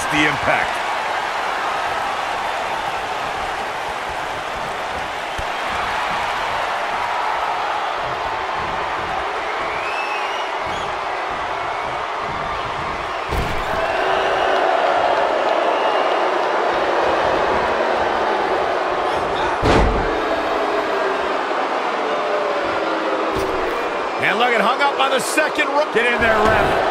nasty impact. And look at hung up on the second. Get in there, ref.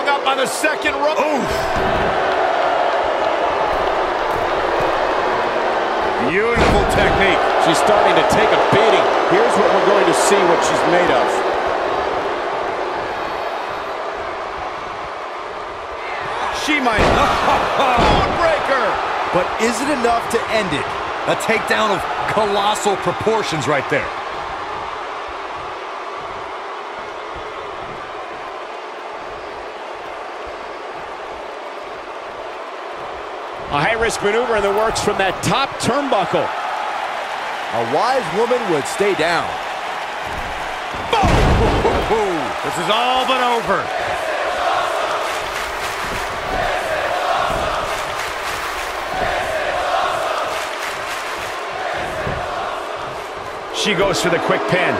Hung up on the second rope. Beautiful technique. She's starting to take a beating. Here's what we're going to see what she's made of. She might. Breaker. But is it enough to end it? A takedown of colossal proportions right there. A high-risk maneuver in the works from that top turnbuckle. A wise woman would stay down. This is all but over. She goes for the quick pin.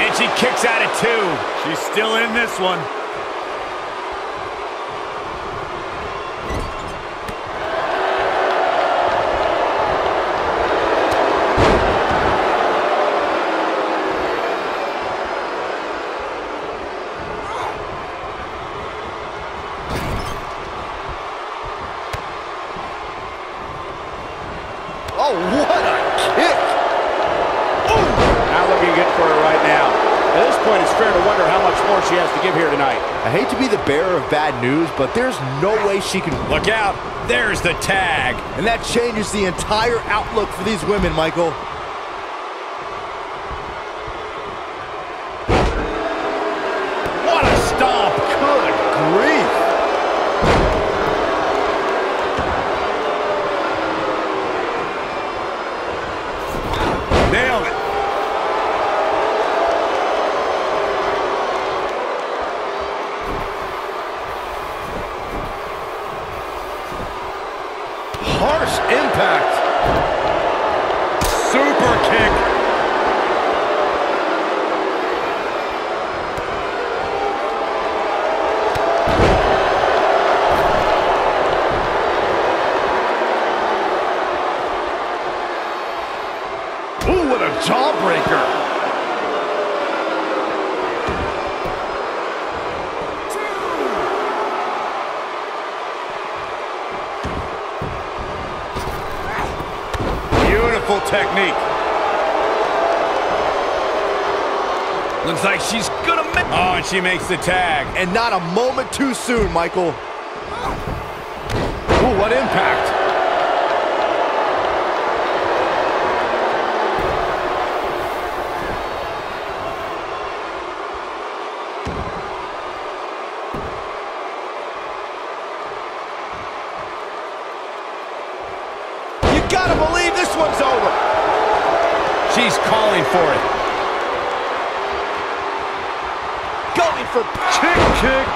And she kicks out at two. She's still in this one. Oh, what a kick! Oh. Not looking good for her right now. At this point, it's fair to wonder how much more she has to give here tonight. I hate to be the bearer of bad news, but there's no way she can... Look out. There's the tag. And that changes the entire outlook for these women, Michael. Harsh impact. Super kick. Ooh, what a jawbreaker. Beautiful technique. Looks like she's gonna make. Oh, and she makes the tag. And not a moment too soon, Michael. Ooh, what impact. You gotta believe this one's over. She's calling for it. Going for kick, kick.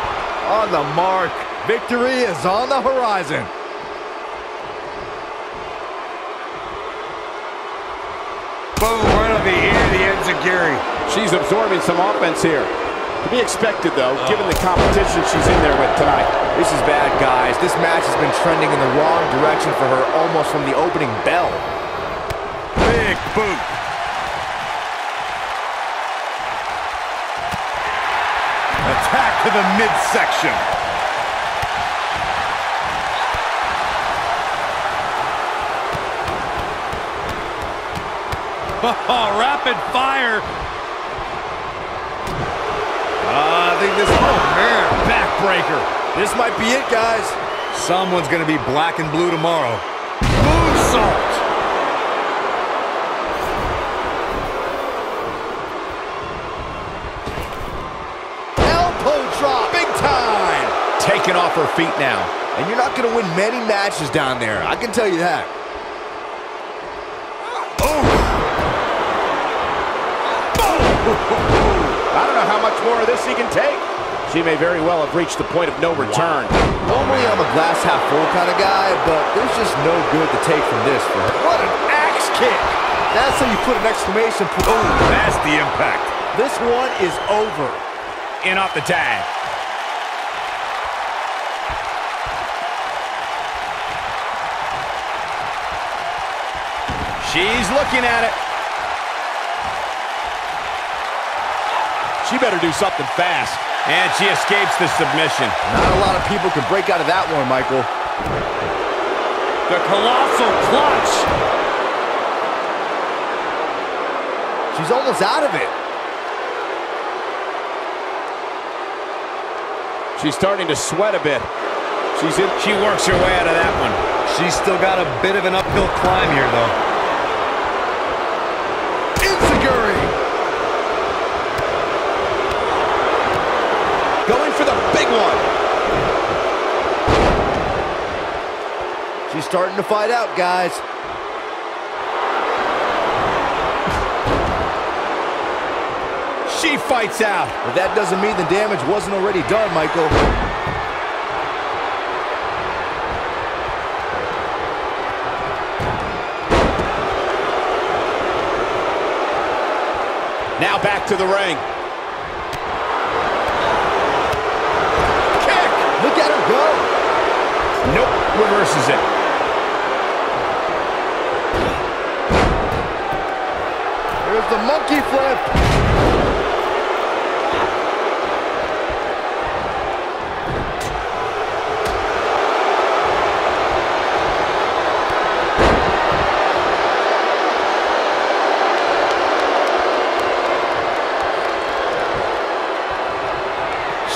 On the mark. Victory is on the horizon. Boom, right on the ear, the enziguri. She's absorbing some offense here. To be expected, though, given the competition she's in there with tonight. This is bad, guys. This match has been trending in the wrong direction for her almost from the opening bell. Big boot. Attack to the midsection. Oh, rapid fire. Uh, I think this, oh man, backbreaker. This might be it, guys. Someone's gonna be black and blue tomorrow. Moonsault. Elbow drop, big time. Taking off her feet now. And you're not to win many matches down there. I can tell you that. Don't know how much more of this he can take. She may very well have reached the point of no return. Normally, I'm a glass half full kind of guy, but there's just no good to take from this for her. What an axe kick! That's how you put an exclamation point. Oh, that's the impact. This one is over. In off the tag. She's looking at it. She better do something fast. And she escapes the submission. Not a lot of people can break out of that one, Michael. The colossal clutch. She's almost out of it. She's starting to sweat a bit. She's in. She works her way out of that one. She's still got a bit of an uphill climb here, though. Enziguri! Going for the big one. She's starting to fight out, guys. She fights out. But that doesn't mean the damage wasn't already done, Michael. Now back to the ring. Kick! Look at her go! Nope, reverses it. There's the monkey flip.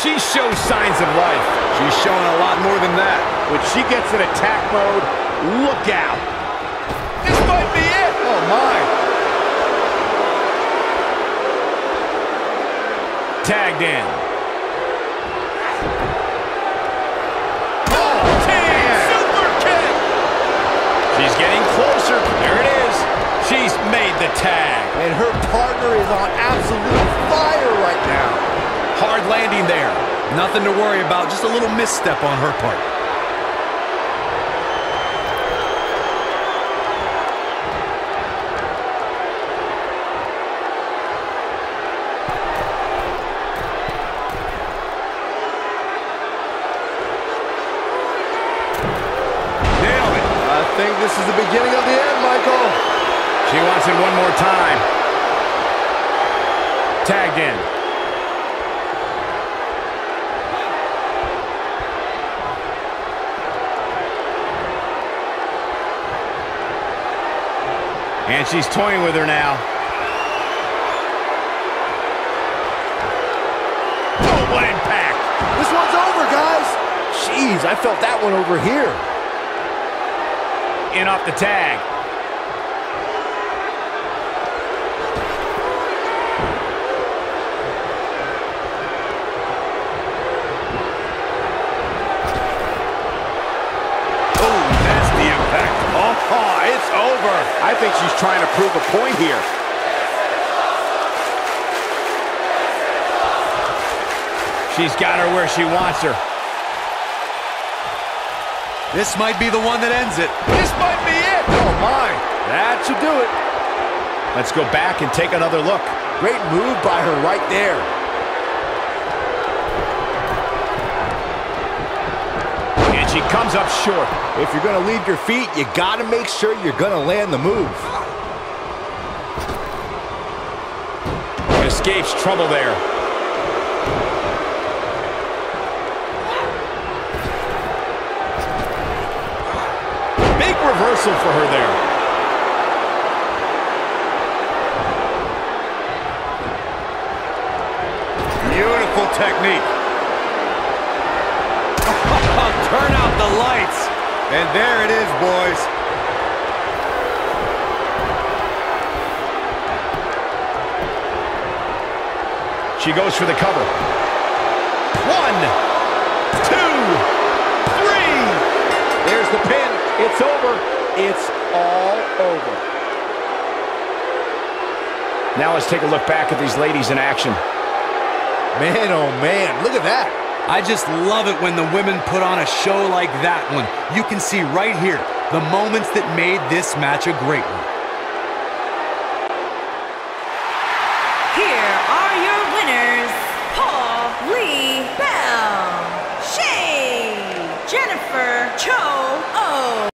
She shows signs of life. She's showing a lot more than that. When she gets in attack mode, look out. This might be it. Oh, my. Tagged in. Oh, oh Super kick. She's getting closer. There it is. She's made the tag. And her partner is on absolute fire right now. Hard landing there. Nothing to worry about, just a little misstep on her part. Nailed it. I think this is the beginning of the end, Michael. Wants it one more time. Tagged in. And she's toying with her now. Oh, what impact! This one's over, guys. Jeez, I felt that one over here. In off the tag. Oh, it's over. I think she's trying to prove a point here. She's got her where she wants her. This might be the one that ends it. This might be it. Oh, my. That should do it. Let's go back and take another look. Great move by her right there. She comes up short. If you're going to leave your feet, you got to make sure you're going to land the move. Escapes trouble there. Big reversal for her there. Beautiful technique. Lights. And there it is, boys. She goes for the cover. One, two, three. There's the pin. It's over. It's all over. Now let's take a look back at these ladies in action. Man, oh man, look at that. I just love it when the women put on a show like that one. You can see right here the moments that made this match a great one.